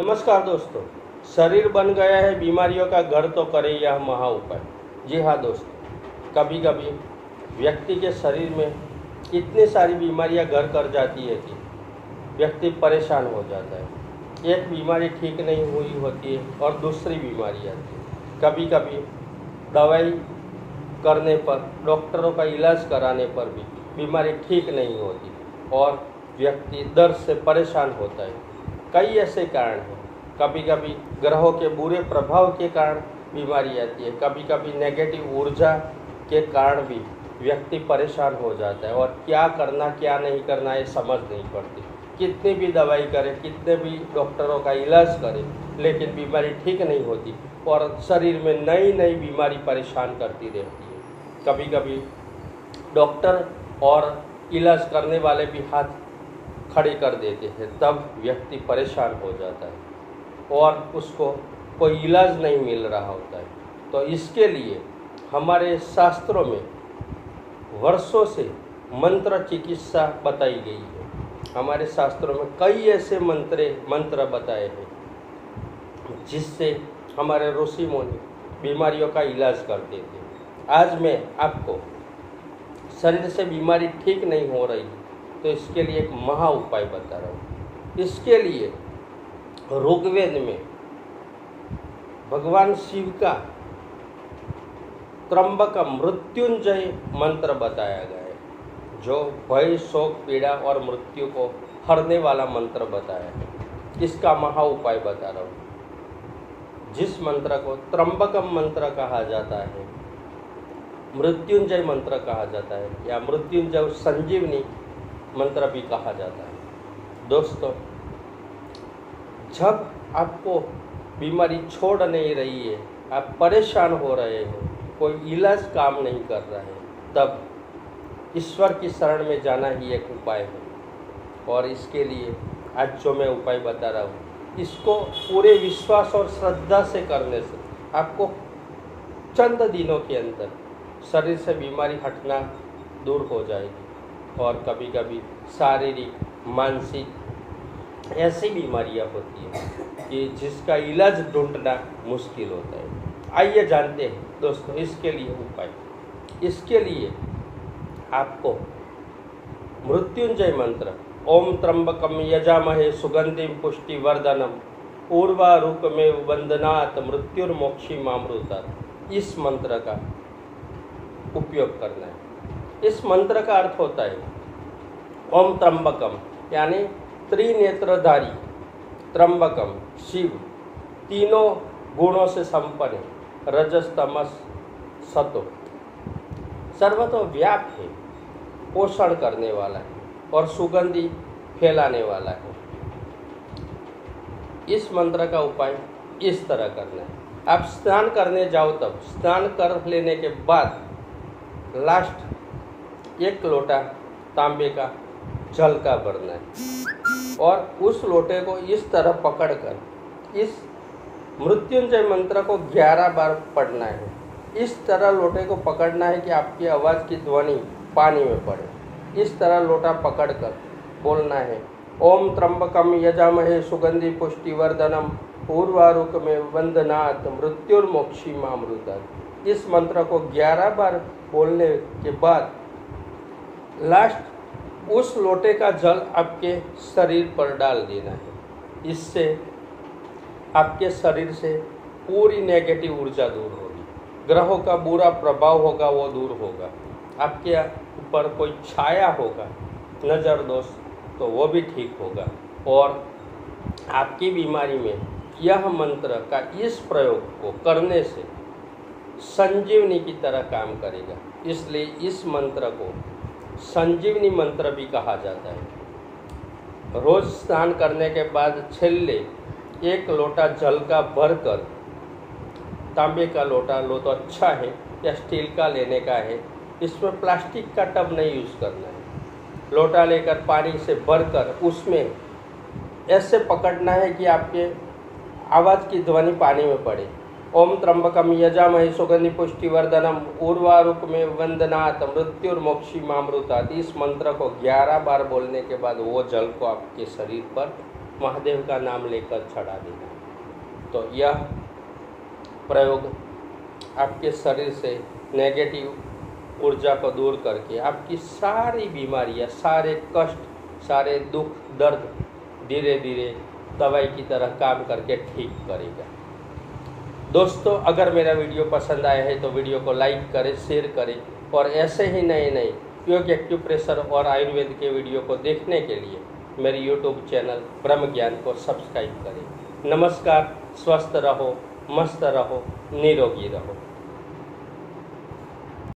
नमस्कार दोस्तों। शरीर बन गया है, बीमारियों का घर तो करे यह महा उपाय। जी हाँ दोस्तों कभी कभी व्यक्ति के शरीर में इतनी सारी बीमारियाँ घर कर जाती है कि व्यक्ति परेशान हो जाता है। एक बीमारी ठीक नहीं हुई होती है और दूसरी बीमारी आती है। कभी कभी दवाई करने पर, डॉक्टरों का इलाज कराने पर भी बीमारी ठीक नहीं होती और व्यक्ति दर्द से परेशान होता है। कई ऐसे कारण हैं। कभी कभी ग्रहों के बुरे प्रभाव के कारण बीमारी आती है। कभी कभी नेगेटिव ऊर्जा के कारण भी व्यक्ति परेशान हो जाता है और क्या करना, क्या नहीं करना ये समझ नहीं पड़ती। कितनी भी दवाई करें, कितने भी डॉक्टरों का इलाज करें, लेकिन बीमारी ठीक नहीं होती और शरीर में नई नई बीमारी परेशान करती रहती है। कभी कभी डॉक्टर और इलाज करने वाले भी हाथ खड़े कर देते हैं, तब व्यक्ति परेशान हो जाता है। और उसको कोई इलाज नहीं मिल रहा होता है। तो इसके लिए हमारे शास्त्रों में वर्षों से मंत्र चिकित्सा बताई गई है। हमारे शास्त्रों में कई ऐसे मंत्रे, मंत्र बताए हैं, जिससे हमारे ऋषि मुनि बीमारियों का इलाज करते थे आज मैं आपको शरीर से बीमारी ठीक नहीं हो रही तो इसके लिए एक महा उपाय बता रहा हूँ। इसके लिए ऋग्वेद में भगवान शिव का त्रंबक मृत्युंजय मंत्र बताया गया है, जो भय, शोक, पीड़ा और मृत्यु को हरने वाला मंत्र बताया है। इसका महा उपाय बता रहा हूँ। जिस मंत्र को त्रंबकम मंत्र कहा जाता है, मृत्युंजय मंत्र कहा जाता है, या मृत्युंजय संजीवनी मंत्र भी कहा जाता है। दोस्तों, जब आपको बीमारी छोड़ नहीं रही है, आप परेशान हो रहे हो, कोई इलाज काम नहीं कर रहा है, तब ईश्वर की शरण में जाना ही एक उपाय है। और इसके लिए आज जो मैं उपाय बता रहा हूँ, इसको पूरे विश्वास और श्रद्धा से करने से आपको चंद दिनों के अंदर शरीर से बीमारी हटना दूर हो जाएगी। और कभी कभी शारीरिक, मानसिक ऐसी बीमारियाँ होती हैं कि जिसका इलाज ढूंढना मुश्किल होता है। आइए जानते हैं दोस्तों, इसके लिए उपाय। इसके लिए आपको मृत्युंजय मंत्र, ओम त्र्यंबकम यजामहे सुगंधिम पुष्टि वर्धनम रूप में वंदनात् मृत्युर्मोक्षी मामृता इस मंत्र का उपयोग करना है। इस मंत्र का अर्थ होता है, ओम त्र्यंबकम, यानी त्रिनेत्रधारी, त्र्यंबकम, शिव, तीनों गुणों से संपन्न, रजस, तमस, सतो। सर्वतो व्याप है, पोषण करने वाला है और सुगंधी फैलाने वाला है। इस मंत्र का उपाय इस तरह करना है। आप स्नान करने जाओ तब, स्नान कर लेने के बाद लास्ट एक लोटा तांबे का जल का भरना है। और उस लोटे को इस तरह पकड़कर, इस मृत्युंजय मंत्र को 11 बार पढ़ना है। इस तरह लोटे को पकड़ना है कि आपकी आवाज़ की ध्वनि पानी में पड़े। इस तरह लोटा पकड़कर बोलना है, ओम त्र्यंबकम यजामहे सुगंधि पुष्टिवर्धनम पूर्वारुक में वंदनाथ मृत्युर्मोक्षी मामृता इस मंत्र को 11 बार बोलने के बाद लास्ट, उस लोटे का जल आपके शरीर पर डाल देना है। इससे आपके शरीर से पूरी नेगेटिव ऊर्जा दूर होगी। ग्रहों का बुरा प्रभाव होगा, वो दूर होगा। आपके ऊपर कोई छाया होगा, नज़र दोष तो वो भी ठीक होगा। और आपकी बीमारी में यह मंत्र का इस प्रयोग को करने से संजीवनी की तरह काम करेगा। इसलिए इस मंत्र को संजीवनी मंत्र भी कहा जाता है। रोज स्नान करने के बाद छेल्ले, एक लोटा जल का भर कर तांबे का लोटा लो तो अच्छा है या स्टील का लेने का है, इसमें प्लास्टिक का टब नहीं यूज़ करना है। लोटा लेकर पानी से भर कर उसमें ऐसे पकड़ना है कि आपके आवाज़ की ध्वनि पानी में पड़े। ओम त्र्यंबकम यजामहे सुगंधि पुष्टिवर्धनम उर्वारुक में वंदनाथ मृत्युर्मोक्षी मामृता इस मंत्र को 11 बार बोलने के बाद वो जल को आपके शरीर पर महादेव का नाम लेकर चढ़ा देना तो यह प्रयोग आपके शरीर से नेगेटिव ऊर्जा को दूर करके आपकी सारी बीमारियाँ, सारे कष्ट, सारे दुख, दर्द धीरे धीरे दवाई की तरह काम करके ठीक करेगा। दोस्तों, अगर मेरा वीडियो पसंद आया है तो वीडियो को लाइक करें, शेयर करें और ऐसे ही नए नए योग एक्यूप्रेशर और आयुर्वेद के वीडियो को देखने के लिए मेरे यूट्यूब चैनल ब्रह्म ज्ञान को सब्सक्राइब करें। नमस्कार, स्वस्थ रहो, मस्त रहो, निरोगी रहो।